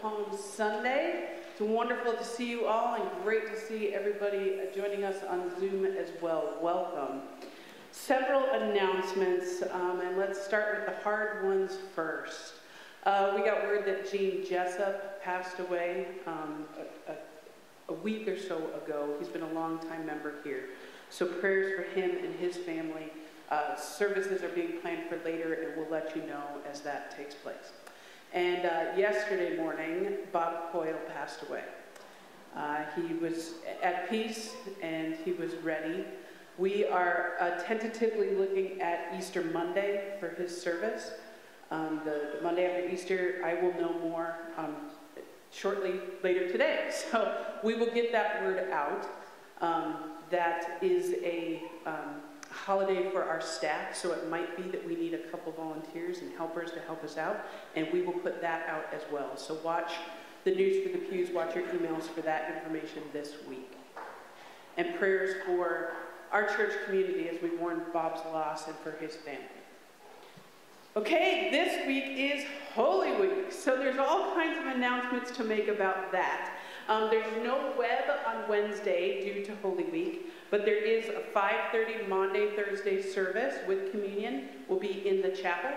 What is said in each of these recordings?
Palm Sunday. It's wonderful to see you all and great to see everybody joining us on Zoom as well. Welcome. Several announcements, um, and let's start with the hard ones first. Uh, we got word that Gene Jessup passed away um, a, a, a week or so ago. He's been a long-time member here. So prayers for him and his family. Uh, services are being planned for later, and we'll let you know as that takes place. And uh, yesterday morning, Bob Coyle passed away. Uh, he was at peace and he was ready. We are uh, tentatively looking at Easter Monday for his service. Um, the, the, Monday after Easter, I will know more um, shortly later today. So we will get that word out. Um, that is a um, holiday for our staff, so it might be that we need a couple volunteers and helpers to help us out, and we will put that out as well. So watch the news for the pews, watch your emails for that information this week. And prayers for our church community as we mourn Bob's loss and for his family. Okay, this week is Holy Week, so there's all kinds of announcements to make about that. Um, there's no web on Wednesday due to Holy Week, but there is a 5.30 Maundy, Thursday service with communion will be in the chapel.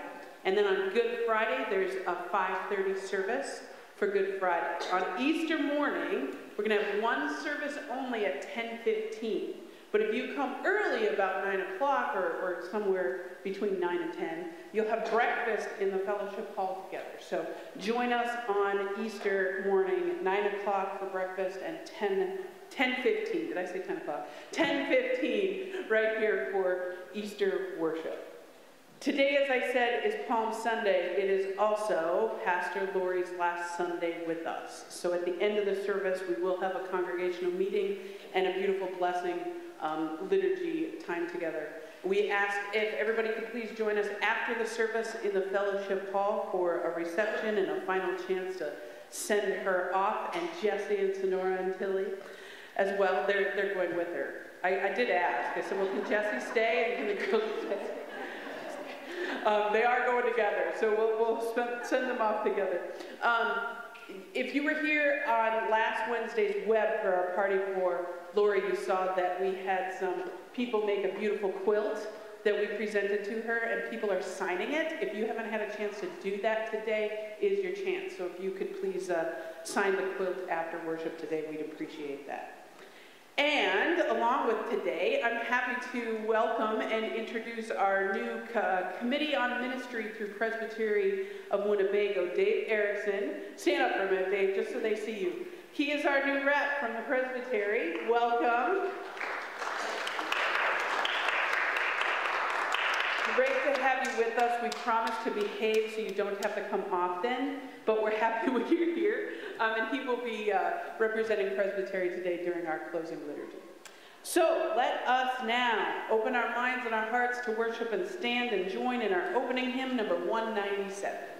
And then on Good Friday, there's a 5.30 service for Good Friday. On Easter morning, we're going to have one service only at 10.15. But if you come early about 9 o'clock or, or somewhere between 9 and 10, you'll have breakfast in the fellowship hall together. So join us on Easter morning, 9 o'clock for breakfast and 10 10:15. Did I say 10 o'clock? 10:15 right here for Easter worship. Today, as I said, is Palm Sunday. It is also Pastor Lori's last Sunday with us. So at the end of the service, we will have a congregational meeting and a beautiful blessing um, liturgy time together. We ask if everybody could please join us after the service in the fellowship hall for a reception and a final chance to send her off, and Jesse and Sonora and Tilly as well. They're, they're going with her. I, I did ask. I said, well, can Jesse stay and can the girls stay? Um, they are going together, so we'll, we'll send them off together. Um, if you were here on last Wednesday's web for our party for Lori, you saw that we had some people make a beautiful quilt that we presented to her, and people are signing it. If you haven't had a chance to do that today, is your chance. So if you could please uh, sign the quilt after worship today, we'd appreciate that. And along with today, I'm happy to welcome and introduce our new uh, Committee on Ministry through Presbytery of Winnebago, Dave Erickson. Stand up for a minute, Dave, just so they see you. He is our new rep from the Presbytery. Welcome. Great to have you with us. We promise to behave so you don't have to come often, but we're happy when you're here. Um, and he will be uh, representing Presbytery today during our closing liturgy. So let us now open our minds and our hearts to worship and stand and join in our opening hymn, number 197.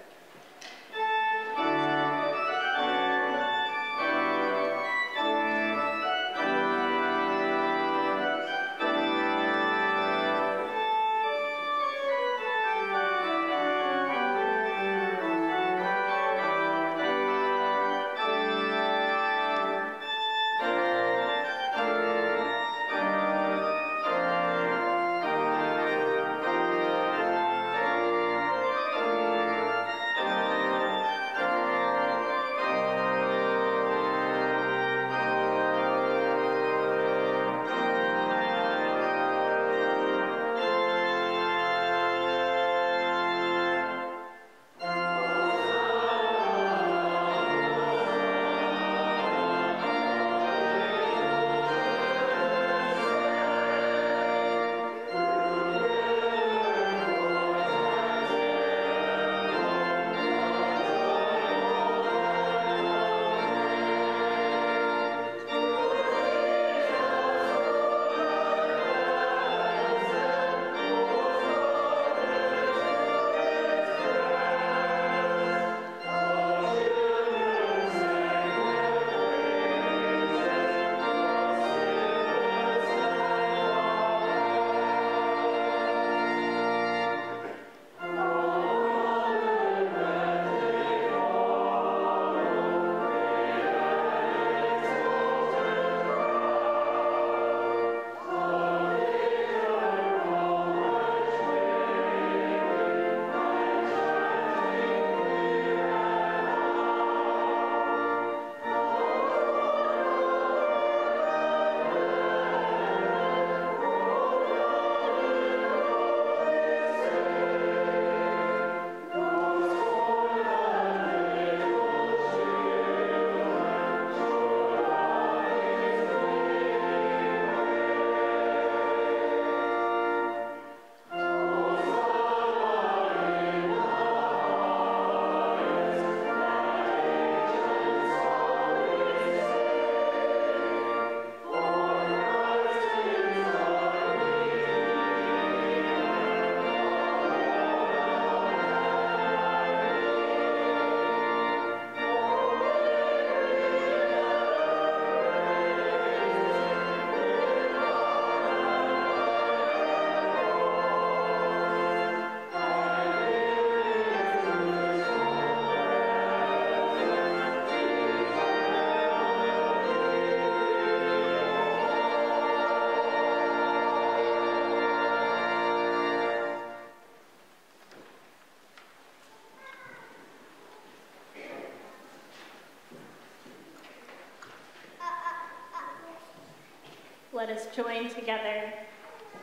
let us join together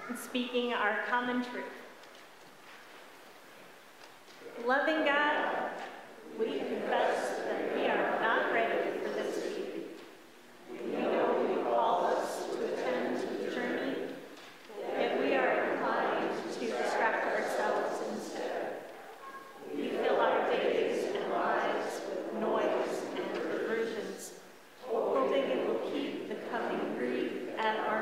in speaking our common truth. that are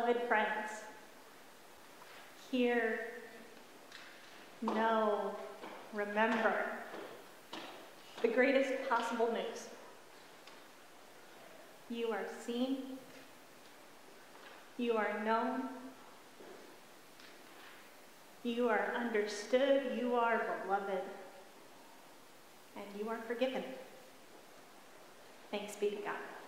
Beloved friends, hear, know, remember the greatest possible news. You are seen, you are known, you are understood, you are beloved, and you are forgiven. Thanks be to God.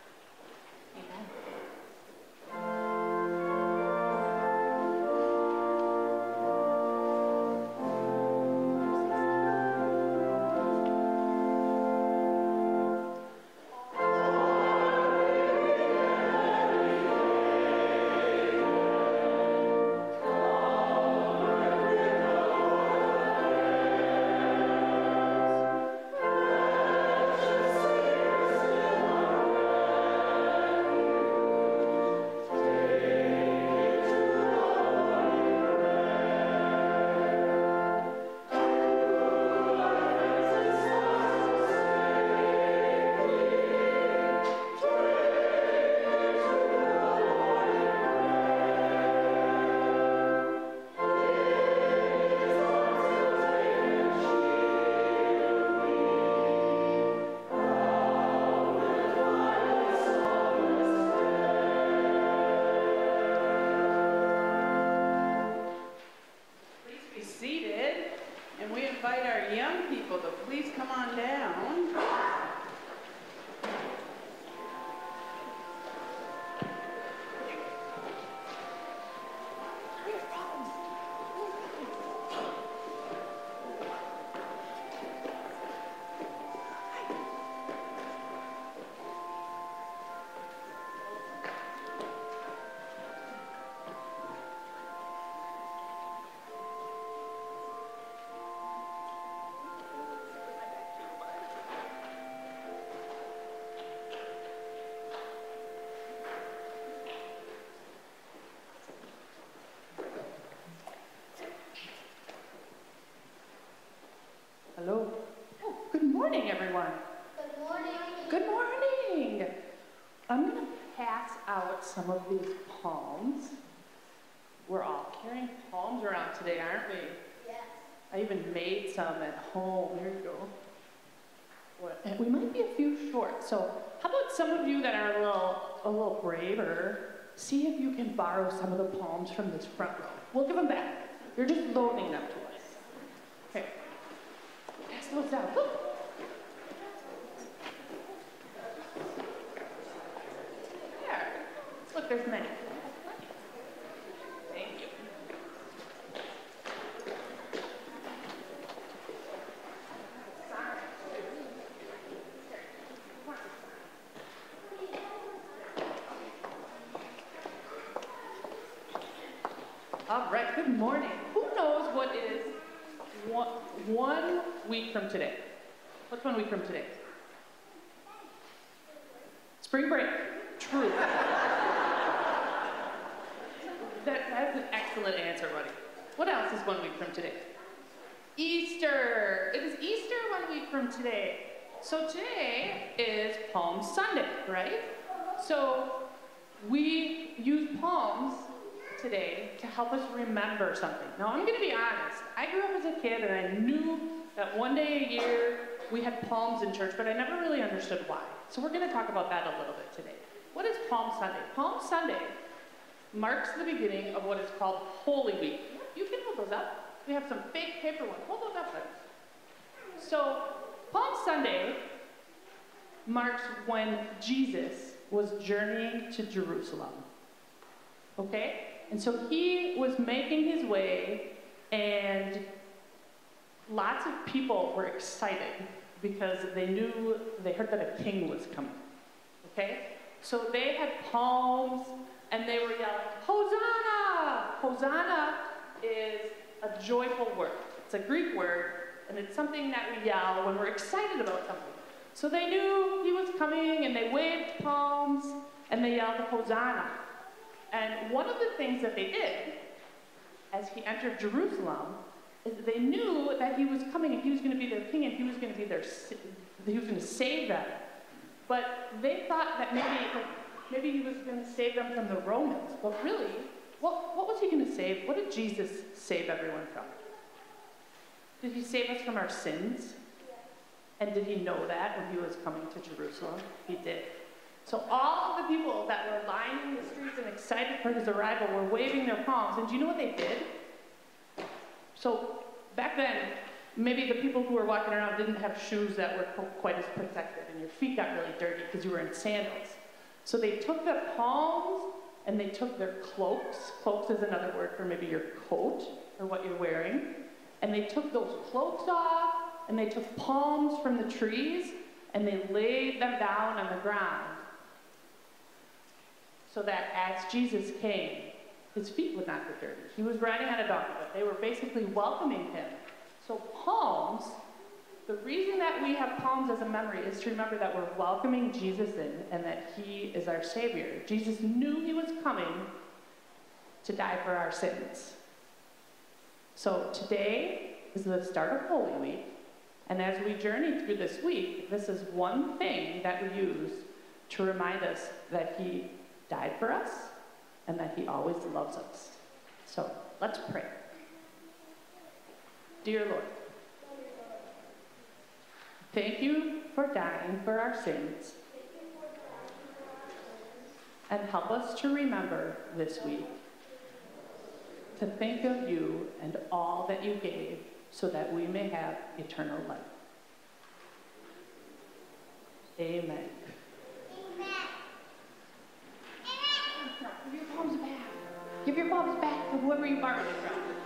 So how about some of you that are a little, a little braver, see if you can borrow some of the palms from this front row. We'll give them back. You're just loaning them to us. Okay. Pass those down. Look. that, that's an excellent answer, Ronnie. What else is one week from today? Easter. It is Easter one week from today. So today is Palm Sunday, right? So we use palms today to help us remember something. Now I'm gonna be honest, I grew up as a kid and I knew that one day a year we had palms in church, but I never really understood why. So we're gonna talk about that a little bit today. What is Palm Sunday? Palm Sunday marks the beginning of what is called Holy Week. You can hold those up. We have some fake paper ones. Hold those up. Please. So Palm Sunday marks when Jesus was journeying to Jerusalem. Okay? And so he was making his way, and lots of people were excited because they knew, they heard that a king was coming. Okay? So they had palms and they were yelling, Hosanna! Hosanna is a joyful word. It's a Greek word, and it's something that we yell when we're excited about something. So they knew he was coming, and they waved palms, and they yelled, Hosanna. And one of the things that they did as he entered Jerusalem is they knew that he was coming and he was going to be their king and he was going to be their he was going to save them. But they thought that maybe maybe he was going to save them from the Romans. But really, what, what was he going to save? What did Jesus save everyone from? Did he save us from our sins? And did he know that when he was coming to Jerusalem? He did. So all the people that were lining the streets and excited for his arrival were waving their palms. And do you know what they did? So back then, maybe the people who were walking around didn't have shoes that were quite as protective, and your feet got really dirty because you were in sandals. So they took their palms and they took their cloaks. Cloaks is another word for maybe your coat or what you're wearing. And they took those cloaks off and they took palms from the trees and they laid them down on the ground so that as Jesus came, his feet would not get dirty. He was riding on a donkey, but they were basically welcoming him. So palms, the reason that we have palms as a memory is to remember that we're welcoming Jesus in and that he is our Savior. Jesus knew he was coming to die for our sins. So today is the start of Holy Week, and as we journey through this week, this is one thing that we use to remind us that he died for us and that he always loves us. So let's pray. Dear Lord, thank you for dying for our sins. And help us to remember this week to think of you and all that you gave so that we may have eternal life. Amen. Give your palms back. Give your palms back to whoever you borrowed it from.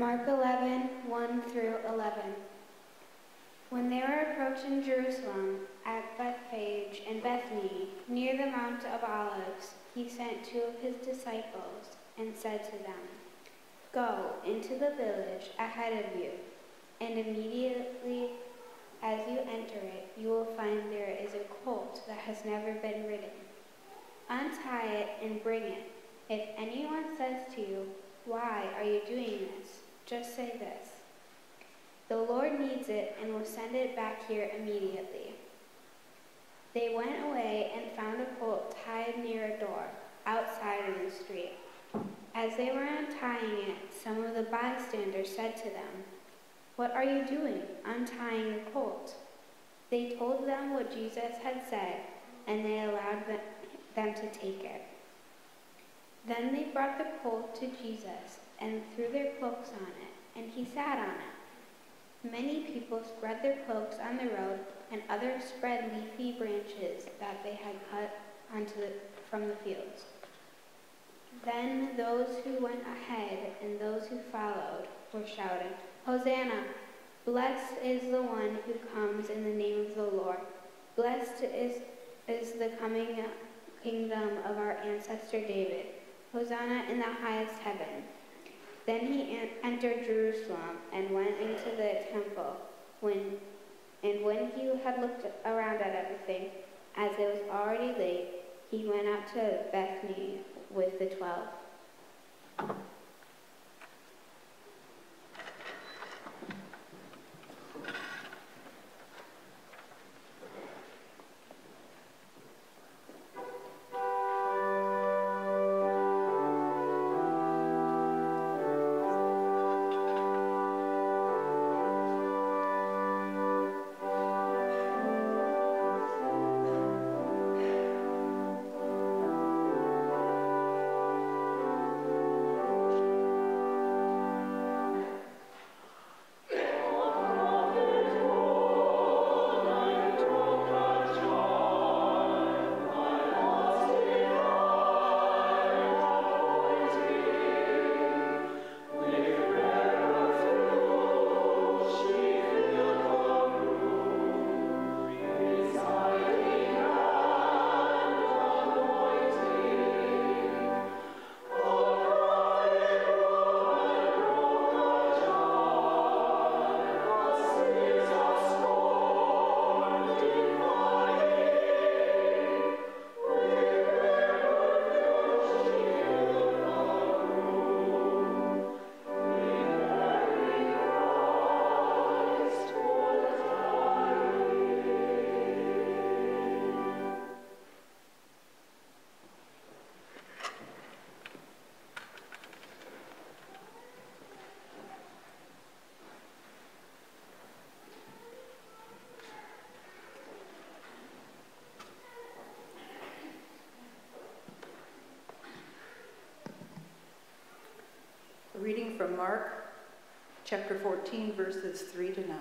Mark 11, 1 through 11. When they were approaching Jerusalem at Bethphage and Bethany, near the Mount of Olives, he sent two of his disciples and said to them, Go into the village ahead of you, and immediately as you enter it, you will find there is a colt that has never been ridden. Untie it and bring it. If anyone says to you, Why are you doing this? Just say this The Lord needs it and will send it back here immediately. They went away and found a colt tied near a door outside in the street. As they were untying it, some of the bystanders said to them, What are you doing, untying a colt? They told them what Jesus had said, and they allowed them to take it. Then they brought the colt to Jesus and threw their cloaks on it, and he sat on it. Many people spread their cloaks on the road, and others spread leafy branches that they had cut onto the, from the fields. Then those who went ahead and those who followed were shouting, Hosanna! Blessed is the one who comes in the name of the Lord. Blessed is, is the coming kingdom of our ancestor David. Hosanna in the highest heaven. Then he entered Jerusalem and went into the temple. When, and when he had looked around at everything, as it was already late, he went out to Bethany with the twelve. Reading from Mark chapter 14, verses 3 to 9.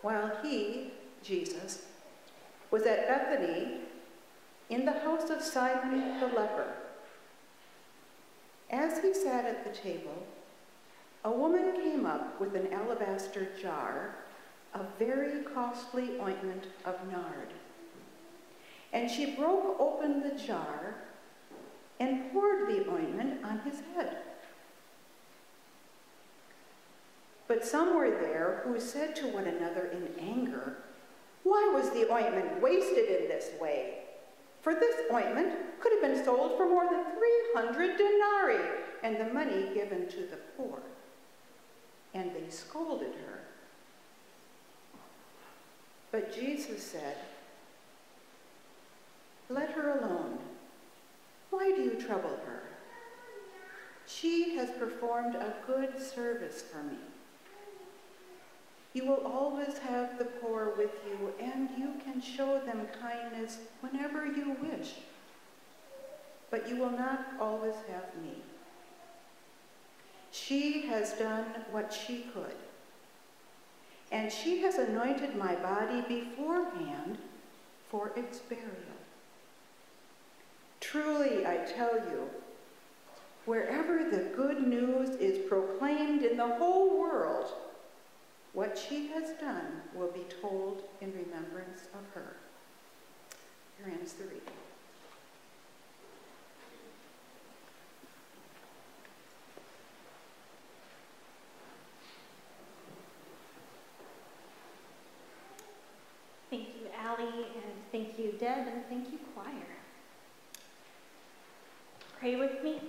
While he, Jesus, was at Bethany in the house of Simon the leper, as he sat at the table, a woman came up with an alabaster jar of very costly ointment of nard. And she broke open the jar and poured the ointment on his head. But some were there who said to one another in anger, Why was the ointment wasted in this way? For this ointment could have been sold for more than 300 denarii and the money given to the poor. And they scolded her. But Jesus said, Let her alone. Why do you trouble her? She has performed a good service for me. You will always have the poor with you, and you can show them kindness whenever you wish. But you will not always have me. She has done what she could, and she has anointed my body beforehand for its burial. Truly, I tell you, wherever the good news is proclaimed in the whole world, what she has done will be told in remembrance of her. Here ends the reading. Thank you, Allie, and thank you, Deb, and thank you. Pray with me.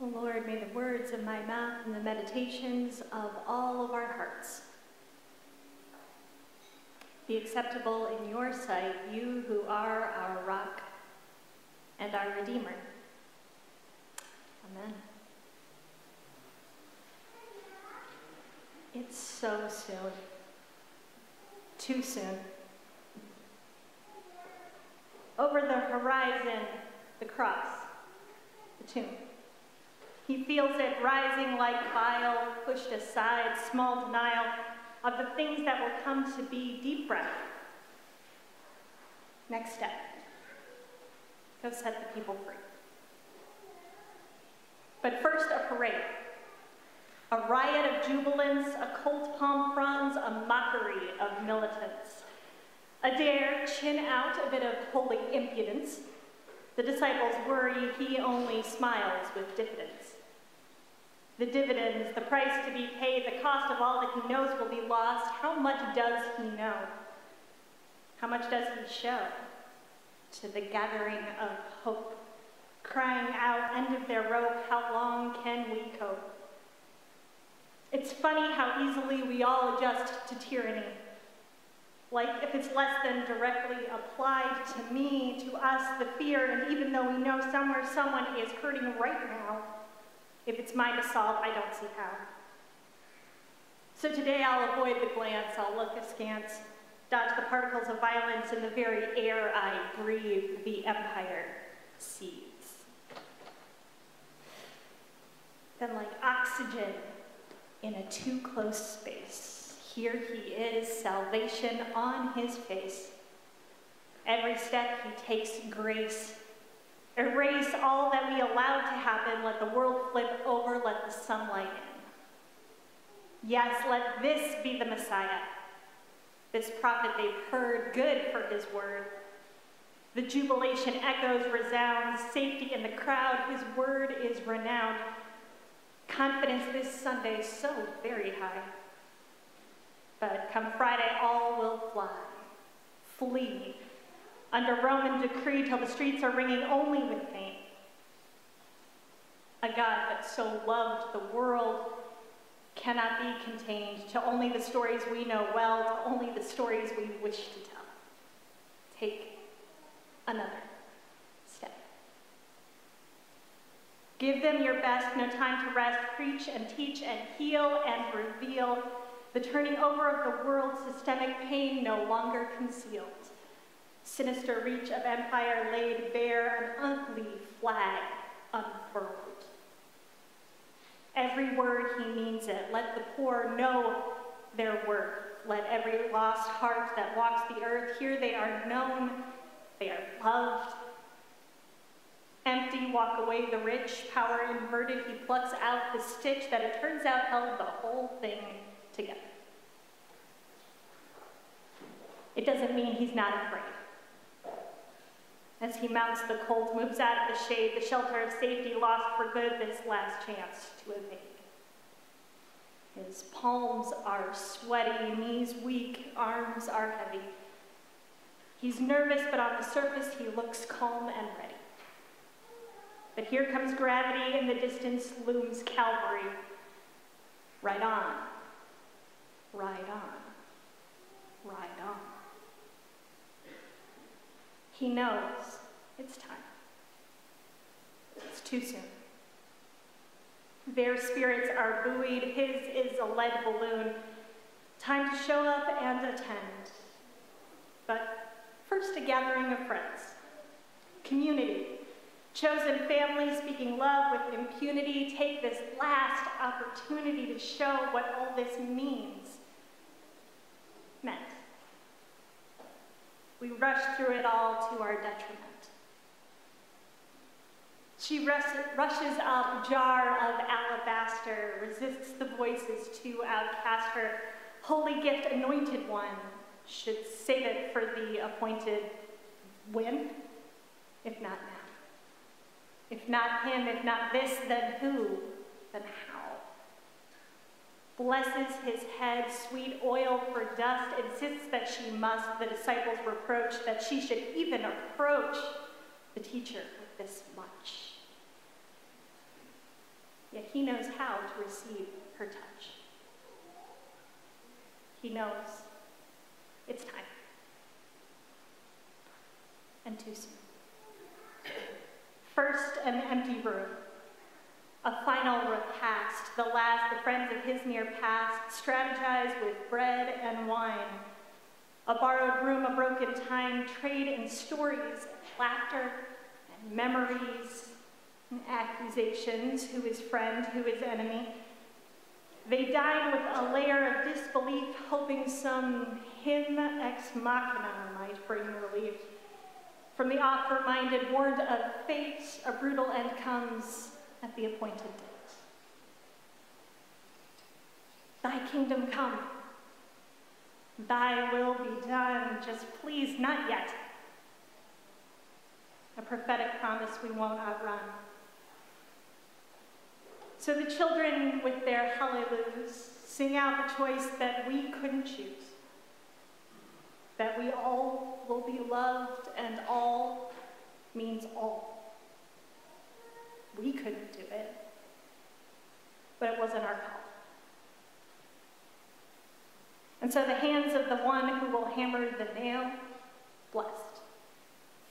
Lord, may the words of my mouth and the meditations of all of our hearts be acceptable in your sight, you who are our rock and our Redeemer. Amen. It's so soon. Too soon. Over the horizon, the cross, the tomb. He feels it rising like bile, pushed aside, small denial of the things that will come to be deep breath. Next step go set the people free. But first, a parade. A riot of jubilance, a Colt palm fronds, a mockery of militants. A dare, chin out, a bit of holy impudence. The disciples worry, he only smiles with diffidence. The dividends, the price to be paid, the cost of all that he knows will be lost. How much does he know? How much does he show to the gathering of hope? Crying out, end of their rope, how long can we cope? It's funny how easily we all adjust to tyranny. Like if it's less than directly applied to me, to us, the fear, and even though we know somewhere someone is hurting right now, if it's mine to solve, I don't see how. So today I'll avoid the glance, I'll look askance, dodge the particles of violence in the very air I breathe, the empire sees. Then like oxygen in a too close space, here he is, salvation on his face. Every step he takes grace Erase all that we allowed to happen. Let the world flip over. Let the sunlight in. Yes, let this be the Messiah. This prophet they've heard, good for his word. The jubilation echoes, resounds, safety in the crowd. His word is renowned. Confidence this Sunday so very high. But come Friday, all will fly, flee, under Roman decree till the streets are ringing only with pain. A God that so loved the world cannot be contained to only the stories we know well, to only the stories we wish to tell. Take another step. Give them your best, no time to rest, preach and teach and heal and reveal the turning over of the world, systemic pain no longer concealed sinister reach of empire laid bare, an ugly flag unfurled. Every word he means it. Let the poor know their worth. Let every lost heart that walks the earth, hear they are known, they are loved. Empty, walk away the rich, power inverted, he plucks out the stitch that it turns out held the whole thing together. It doesn't mean he's not afraid. As he mounts the colt, moves out of the shade, the shelter of safety lost for good this last chance to evade. His palms are sweaty, knees weak, arms are heavy. He's nervous, but on the surface he looks calm and ready. But here comes gravity, and the distance looms Calvary. Right on, Right on, Right on. He knows it's time. It's too soon. Their spirits are buoyed, his is a lead balloon. Time to show up and attend. But first, a gathering of friends, community, Chosen family speaking love with impunity, take this last opportunity to show what all this means. Meant. We rush through it all to our detriment. She rushes up, jar of alabaster, resists the voices to outcast her. Holy gift, anointed one, should save it for the appointed when, if not now. If not him, if not this, then who? Then how? Blesses his head, sweet oil for dust, insists that she must. The disciples reproach that she should even approach the teacher with this much. Yet he knows how to receive her touch. He knows it's time. And too soon. First, an empty room. A final repast. The last, the friends of his near past strategize with bread and wine. A borrowed room, a broken time, trade in stories, laughter, and memories, and accusations who is friend, who is enemy. They dine with a layer of disbelief, hoping some hymn ex machina might bring relief. From the offer-minded, warned of fate, a brutal end comes at the appointed date. Thy kingdom come. Thy will be done, just please, not yet. A prophetic promise we won't outrun. So the children, with their hallelujahs, sing out the choice that we couldn't choose that we all will be loved, and all means all. We couldn't do it, but it wasn't our call. And so the hands of the one who will hammer the nail, blessed.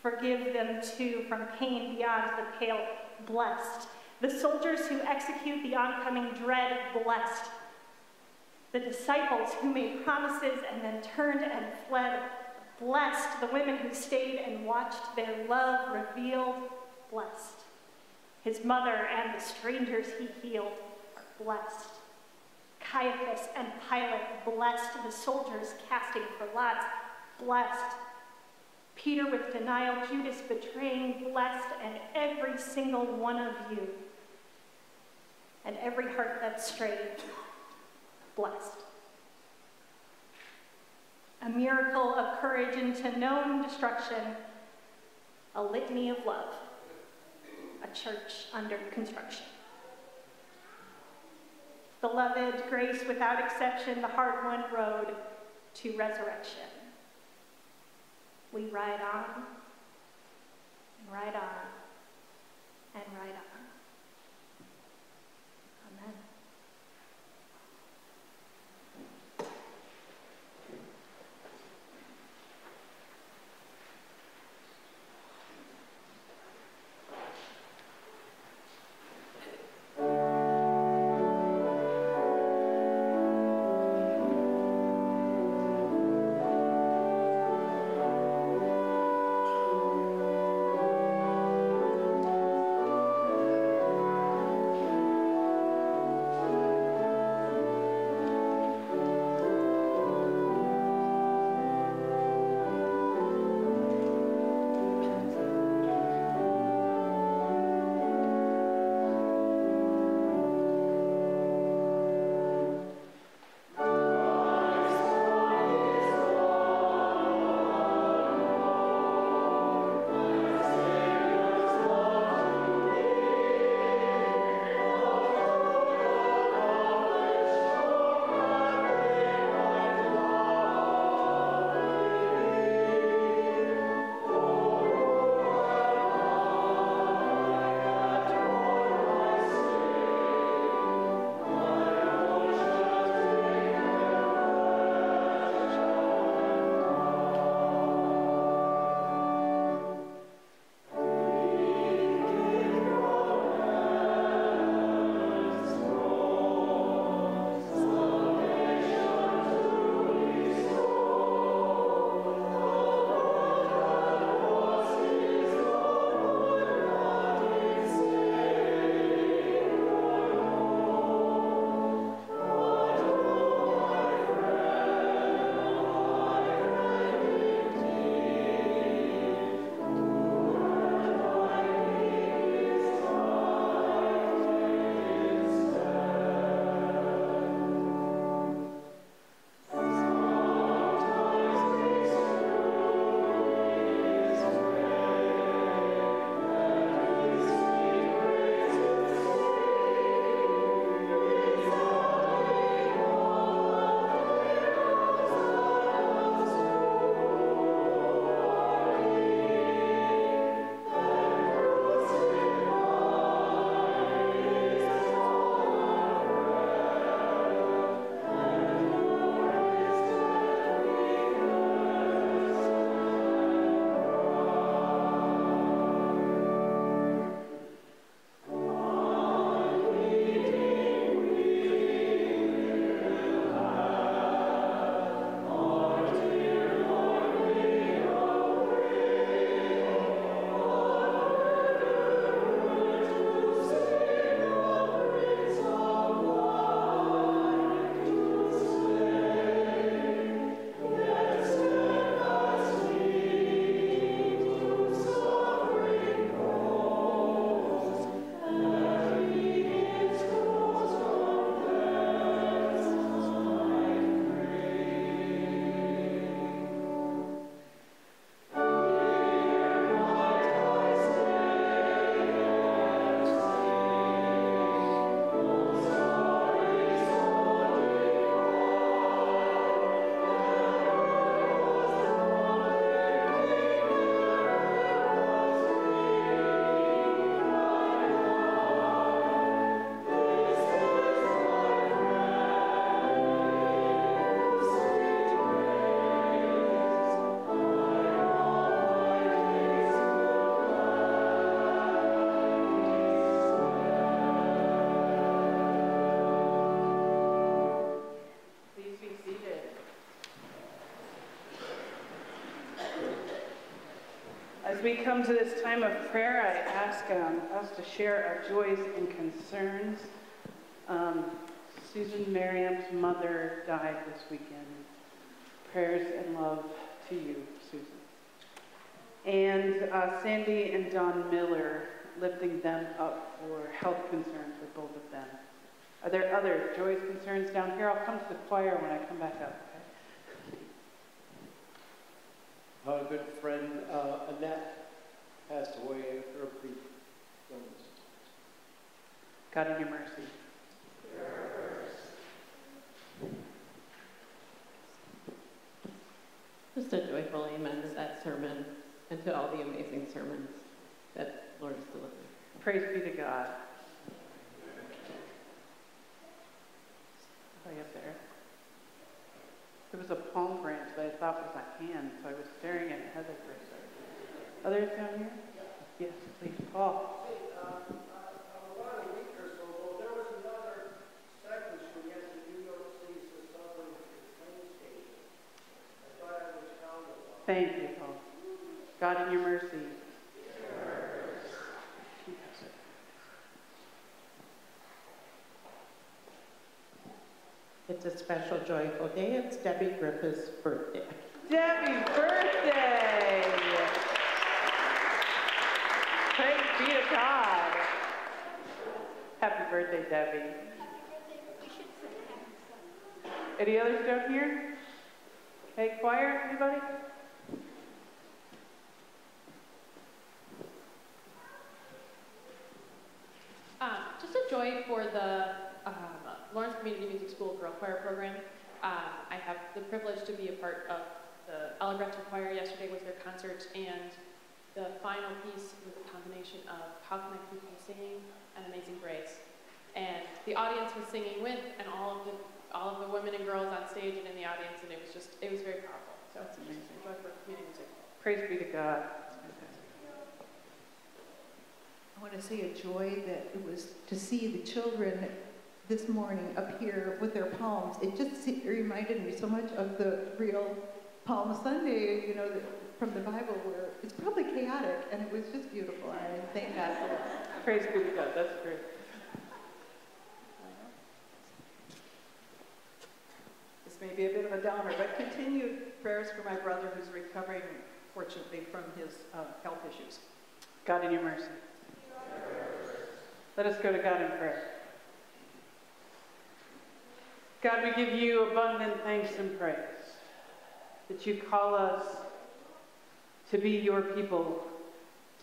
Forgive them too from pain beyond the pale, blessed. The soldiers who execute the oncoming dread, blessed the disciples who made promises and then turned and fled, blessed the women who stayed and watched their love revealed, blessed. His mother and the strangers he healed blessed. Caiaphas and Pilate blessed the soldiers casting for lots, blessed. Peter with denial, Judas betraying, blessed, and every single one of you, and every heart that strayed, blessed. A miracle of courage into known destruction, a litany of love, a church under construction. Beloved, grace without exception, the hard won road to resurrection. We ride on, and ride on, and ride on. We come to this time of prayer, I ask um, us to share our joys and concerns. Um, Susan Merriam's mother died this weekend. Prayers and love to you, Susan. And uh, Sandy and Don Miller, lifting them up for health concerns with both of them. Are there other joys, concerns down here? I'll come to the choir when I come back up. Our good friend uh, Annette passed away of her brief illness. God in your mercy. Just a joyful amen to that sermon and to all the amazing sermons that Lord has delivered. Praise be to God. Way up there. There was a palm branch that I thought was a hand, so I was staring at Heather for a second. Others down here? Yes, please, Paul. Thank you, Paul. God, in your mercy. It's a special, joyful day. It's Debbie Griffith's birthday. Debbie's birthday! Praise be to God. Happy birthday, Debbie. Any others down here? Hey, choir, anybody? Um, just a joy for the Lawrence Community Music School Girl Choir Program. Um, I have the privilege to be a part of the Allegretto Choir. Yesterday was their concert, and the final piece was a combination of How Can I Keep on Singing and Amazing Grace. And the audience was singing with, and all of the all of the women and girls on stage and in the audience, and it was just it was very powerful. So That's amazing. Joy for community music. Praise be to God. That's. I want to say a joy that it was to see the children this morning up here with their palms. It just reminded me so much of the real Palm Sunday, you know, from the Bible, where it's probably chaotic, and it was just beautiful. I mean, thank God for that. Praise be to God. That's great. This may be a bit of a downer, but continued prayers for my brother who's recovering, fortunately, from his uh, health issues. God in your mercy. Let us go to God in prayer. God, we give you abundant thanks and praise that you call us to be your people,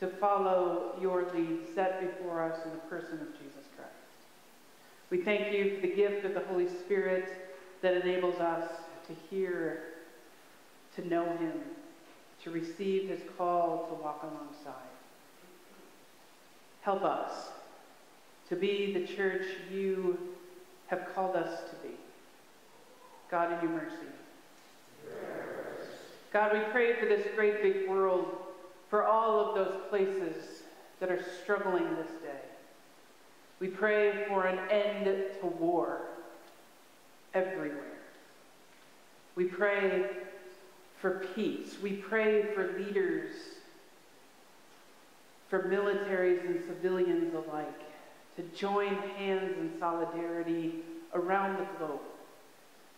to follow your lead set before us in the person of Jesus Christ. We thank you for the gift of the Holy Spirit that enables us to hear, to know him, to receive his call to walk alongside. Help us to be the church you have called us to be. God, in your mercy. God, we pray for this great big world, for all of those places that are struggling this day. We pray for an end to war everywhere. We pray for peace. We pray for leaders, for militaries and civilians alike, to join hands in solidarity around the globe.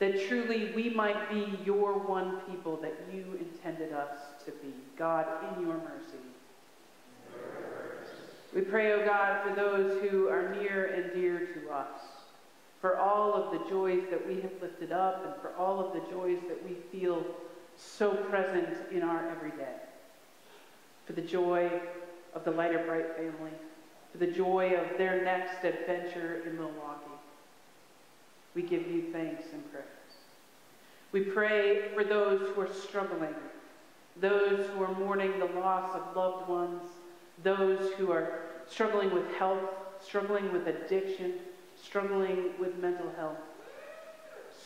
That truly we might be your one people that you intended us to be. God, in your mercy. We pray, O oh God, for those who are near and dear to us, for all of the joys that we have lifted up, and for all of the joys that we feel so present in our everyday. For the joy of the Lyda Bright family, for the joy of their next adventure in Milwaukee. We give you thanks and praise. We pray for those who are struggling, those who are mourning the loss of loved ones, those who are struggling with health, struggling with addiction, struggling with mental health.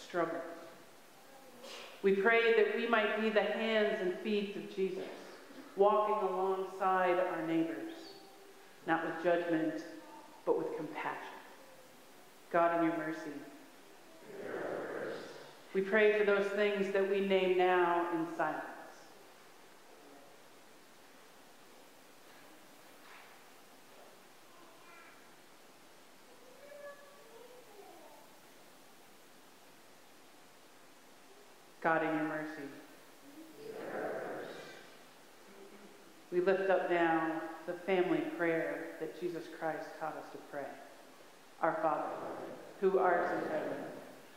Struggle. We pray that we might be the hands and feet of Jesus, walking alongside our neighbors, not with judgment, but with compassion. God, in your mercy, we pray for those things that we name now in silence. God, in your mercy, we lift up now the family prayer that Jesus Christ taught us to pray. Our Father, who art in heaven,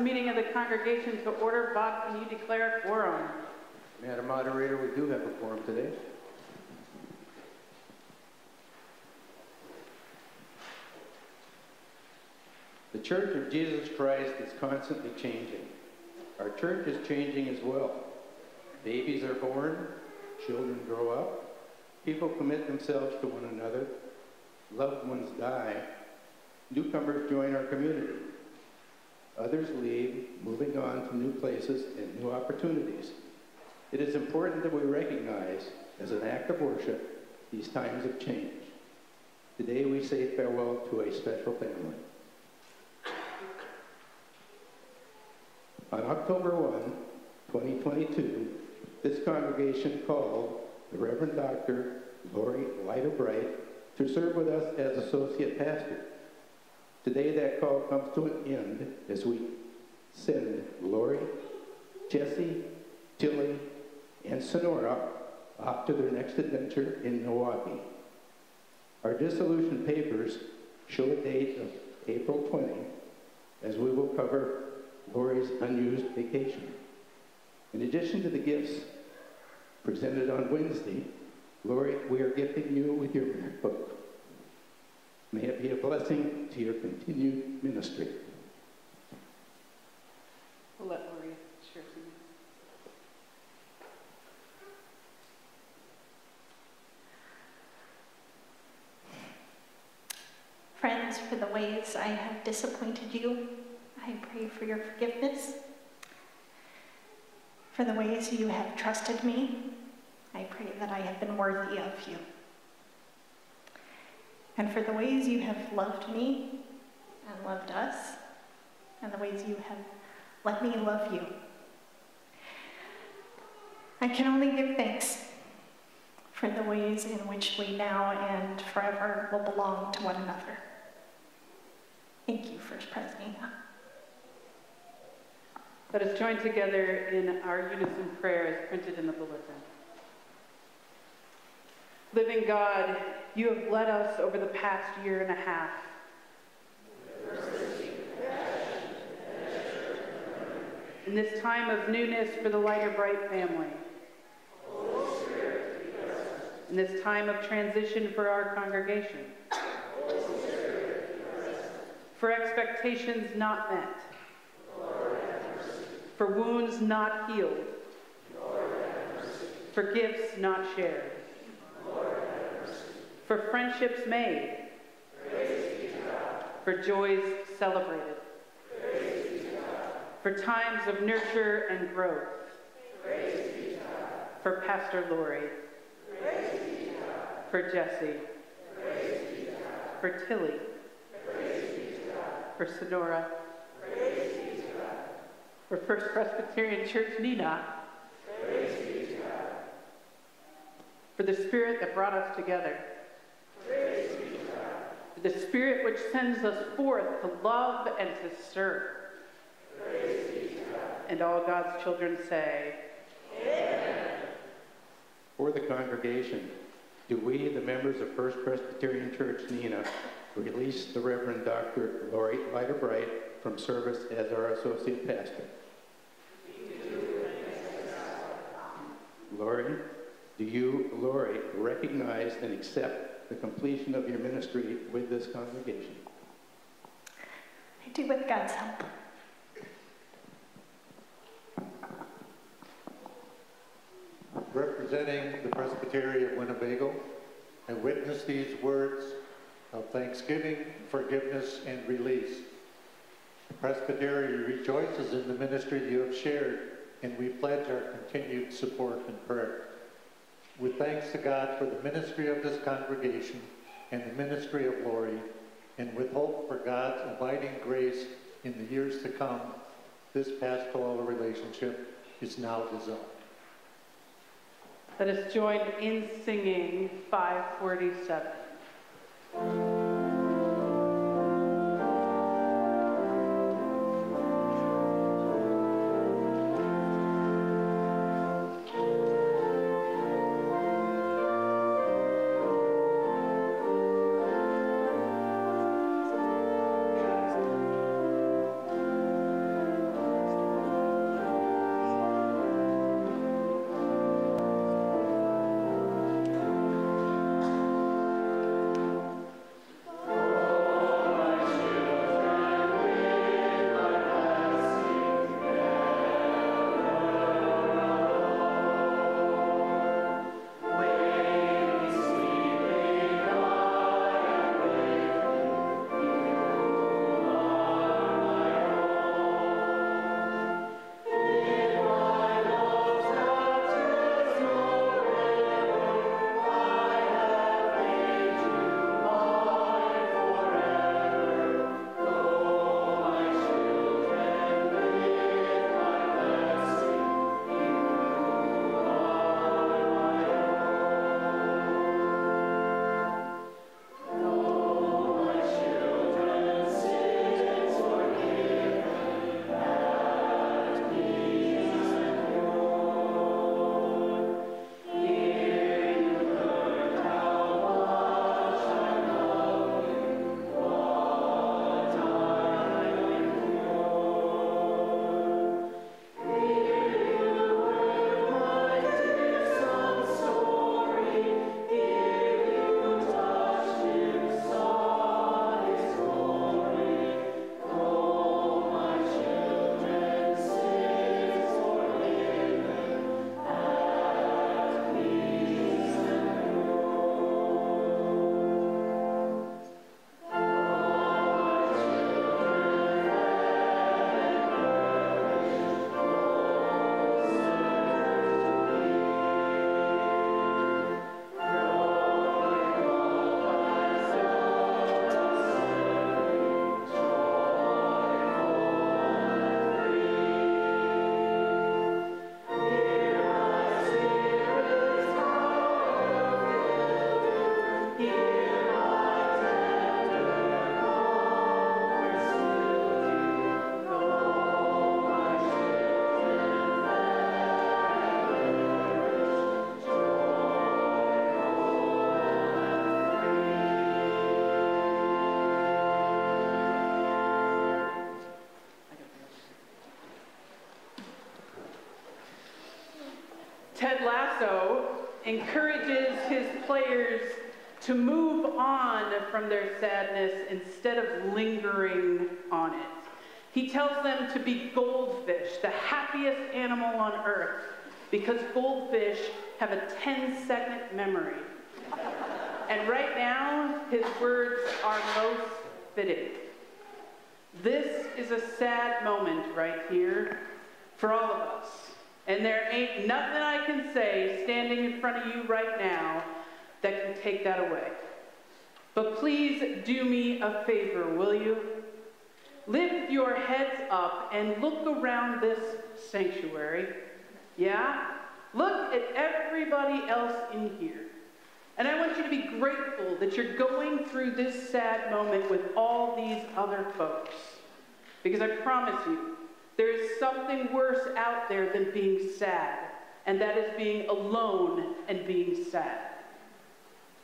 Meeting of the congregation to order. Bob, can you declare a quorum? Madam Moderator, we do have a quorum today. The Church of Jesus Christ is constantly changing. Our church is changing as well. Babies are born, children grow up, people commit themselves to one another, loved ones die, newcomers join our community. Others leave, moving on to new places and new opportunities. It is important that we recognize, as an act of worship, these times of change. Today we say farewell to a special family. On October 1, 2022, this congregation called the Reverend Dr. Lori Lyda Bright to serve with us as associate pastor. Today that call comes to an end as we send Lori, Jesse, Tilly, and Sonora off to their next adventure in Milwaukee. Our dissolution papers show a date of April 20, as we will cover Lori's unused vacation. In addition to the gifts presented on Wednesday, Lori, we are gifting you with your book. May it be a blessing to your continued ministry. We'll let Lori share some. Friends, for the ways I have disappointed you, I pray for your forgiveness. For the ways you have trusted me, I pray that I have been worthy of you. And for the ways you have loved me and loved us, and the ways you have let me love you, I can only give thanks for the ways in which we now and forever will belong to one another. Thank you, First President. Let us join together in our unison prayer as printed in the bulletin. Living God, you have led us over the past year and a half. In this time of newness for the Lyda Bright family. In this time of transition for our congregation. For expectations not met for wounds not healed, for gifts not shared, for friendships made, for joys celebrated, for times of nurture and growth, for Pastor Lori, for Jesse, for Tilly, for Sonora, for First Presbyterian Church Neenah, For the spirit that brought us together. The spirit which sends us forth to love and to serve. And all God's children say, Amen. For the congregation, do we, the members of First Presbyterian Church Neenah, release the Reverend Dr. Lori Lyda Bright from service as our associate pastor? Lori, do you, Lori, recognize and accept the completion of your ministry with this congregation? I do with God's help. Representing the Presbytery of Winnebago, I witness these words of thanksgiving, forgiveness, and release. The Presbytery rejoices in the ministry you have shared and we pledge our continued support and prayer. With thanks to God for the ministry of this congregation and the ministry of Lori, and with hope for God's abiding grace in the years to come, this pastoral relationship is now dissolved. Let us join in singing 547. Encourages his players to move on from their sadness instead of lingering on it. He tells them to be goldfish, the happiest animal on earth, because goldfish have a 10 second memory. And right now, his words are most fitting. This is a sad moment right here for all of us. And there ain't nothing I can say standing in front of you right now that can take that away. But please do me a favor, will you? Lift your heads up and look around this sanctuary. Yeah? Look at everybody else in here. And I want you to be grateful that you're going through this sad moment with all these other folks. Because I promise you, there is something worse out there than being sad, and that is being alone and being sad.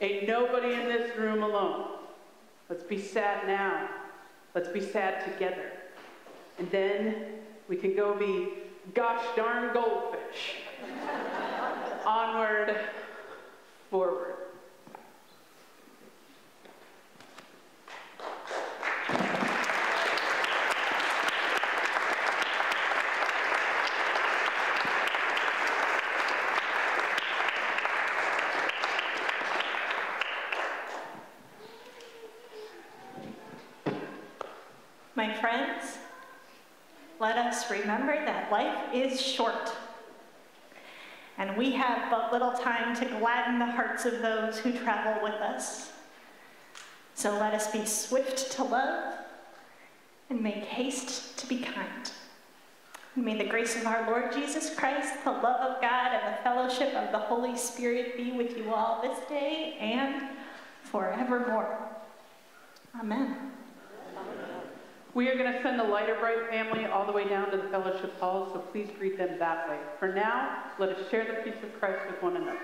Ain't nobody in this room alone. Let's be sad now. Let's be sad together. And then we can go be gosh darn goldfish. Onward, forward. My friends, let us remember that life is short. And we have but little time to gladden the hearts of those who travel with us. So let us be swift to love and make haste to be kind. May the grace of our Lord Jesus Christ, the love of God, and the fellowship of the Holy Spirit be with you all this day and forevermore. Amen. We are going to send the Lyda Bright family all the way down to the fellowship hall, so please greet them that way. For now, let us share the peace of Christ with one another.